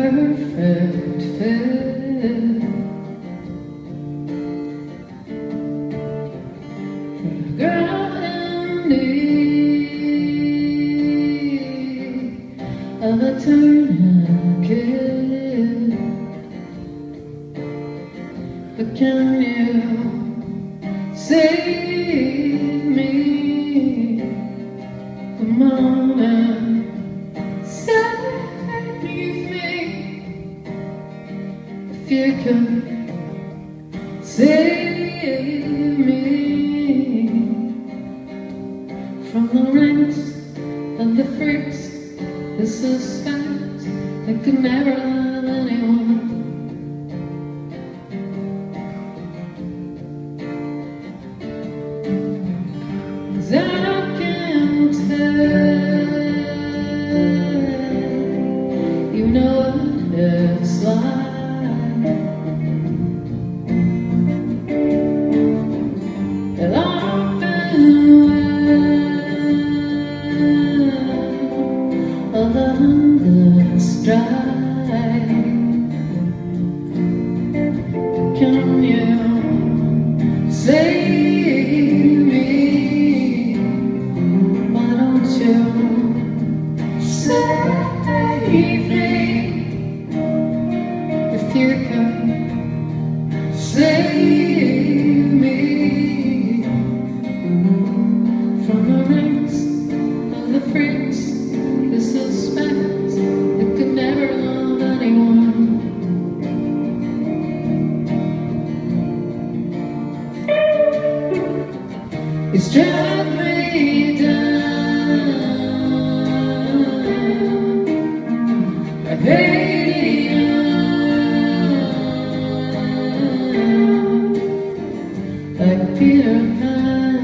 perfect fit. for a girl in need of a tourniquet. But can you see? You could save me from the ranks of the freaks, the suspects that could you can save me from the of the freaks, the suspects that could never love anyone. It's drag me down. Like Peter Pan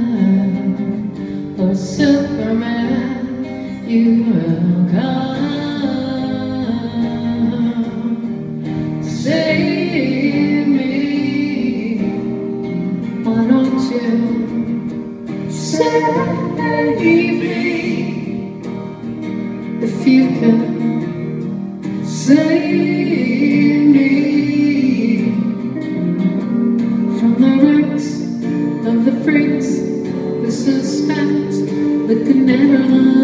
or Superman, you will come. Save me. Why don't you? Save me if you can that could never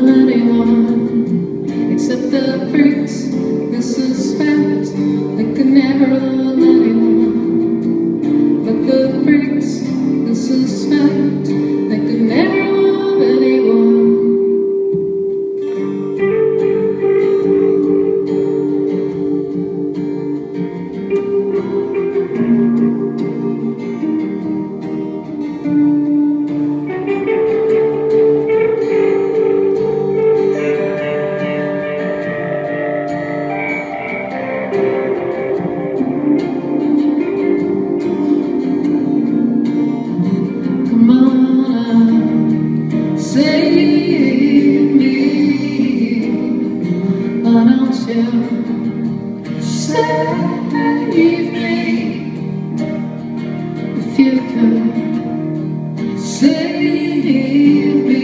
save me? If you could save me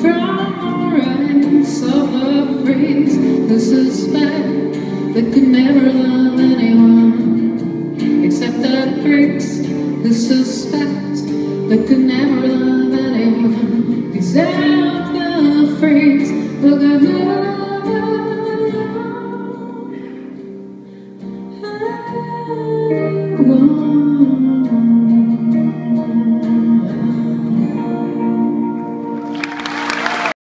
from ranks of freaks, the suspect that could never love anyone except freaks, the suspects that could never love anyone. Except the freaks that could never Lord.